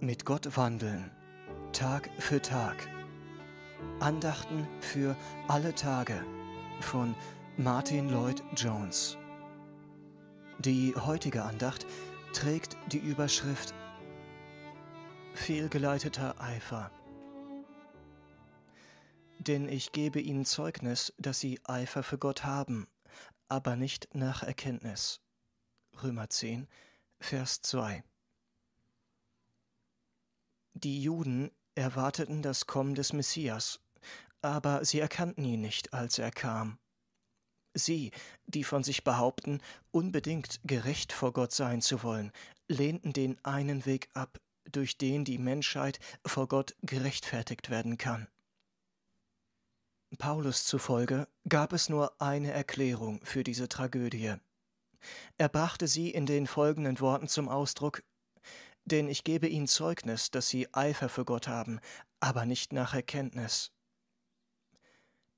Mit Gott wandeln. Tag für Tag. Andachten für alle Tage von Martin Lloyd Jones. Die heutige Andacht trägt die Überschrift Fehlgeleiteter Eifer. Denn ich gebe ihnen Zeugnis, dass sie Eifer für Gott haben, aber nicht nach Erkenntnis. Römer 10, Vers 2. Die Juden erwarteten das Kommen des Messias, aber sie erkannten ihn nicht, als er kam. Sie, die von sich behaupten, unbedingt gerecht vor Gott sein zu wollen, lehnten den einen Weg ab, durch den die Menschheit vor Gott gerechtfertigt werden kann. Paulus zufolge gab es nur eine Erklärung für diese Tragödie. Er brachte sie in den folgenden Worten zum Ausdruck denn ich gebe ihnen Zeugnis, dass sie Eifer für Gott haben, aber nicht nach Erkenntnis.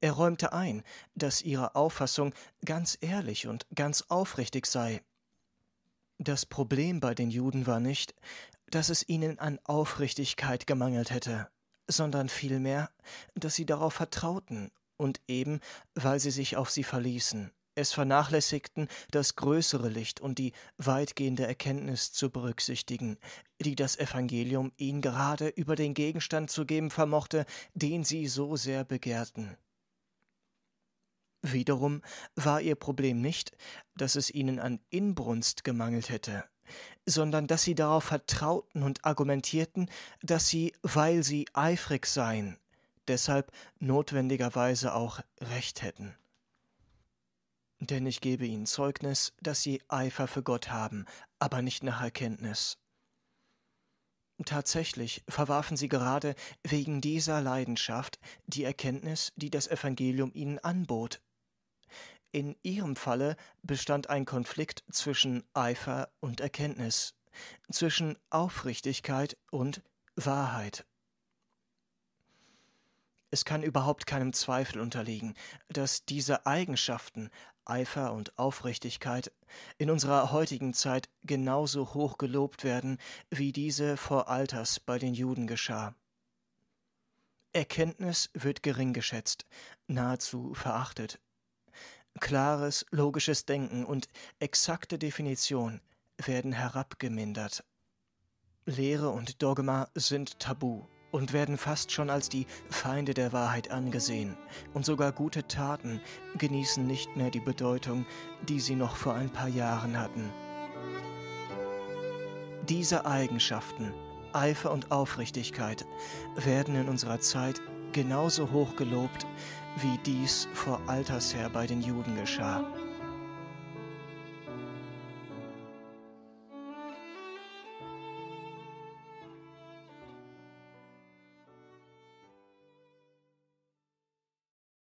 Er räumte ein, dass ihre Auffassung ganz ehrlich und ganz aufrichtig sei. Das Problem bei den Juden war nicht, dass es ihnen an Aufrichtigkeit gemangelt hätte, sondern vielmehr, dass sie darauf vertrauten und eben, weil sie sich auf sie verließen es vernachlässigten, das größere Licht und die weitgehende Erkenntnis zu berücksichtigen, die das Evangelium ihnen gerade über den Gegenstand zu geben vermochte, den sie so sehr begehrten. Wiederum war ihr Problem nicht, dass es ihnen an Inbrunst gemangelt hätte, sondern dass sie darauf vertrauten und argumentierten, dass sie, weil sie eifrig seien, deshalb notwendigerweise auch Recht hätten. Denn ich gebe ihnen Zeugnis, dass sie Eifer für Gott haben, aber nicht nach Erkenntnis. Tatsächlich verwarfen sie gerade wegen dieser Leidenschaft die Erkenntnis, die das Evangelium ihnen anbot. In ihrem Falle bestand ein Konflikt zwischen Eifer und Erkenntnis, zwischen Aufrichtigkeit und Wahrheit. Es kann überhaupt keinem Zweifel unterliegen, dass diese Eigenschaften Eifer und Aufrichtigkeit in unserer heutigen Zeit genauso hoch gelobt werden, wie diese vor Alters bei den Juden geschah. Erkenntnis wird gering geschätzt, nahezu verachtet. Klares, logisches Denken und exakte Definition werden herabgemindert. Lehre und Dogma sind tabu und werden fast schon als die Feinde der Wahrheit angesehen, und sogar gute Taten genießen nicht mehr die Bedeutung, die sie noch vor ein paar Jahren hatten. Diese Eigenschaften, Eifer und Aufrichtigkeit, werden in unserer Zeit genauso hoch gelobt, wie dies vor Alters her bei den Juden geschah.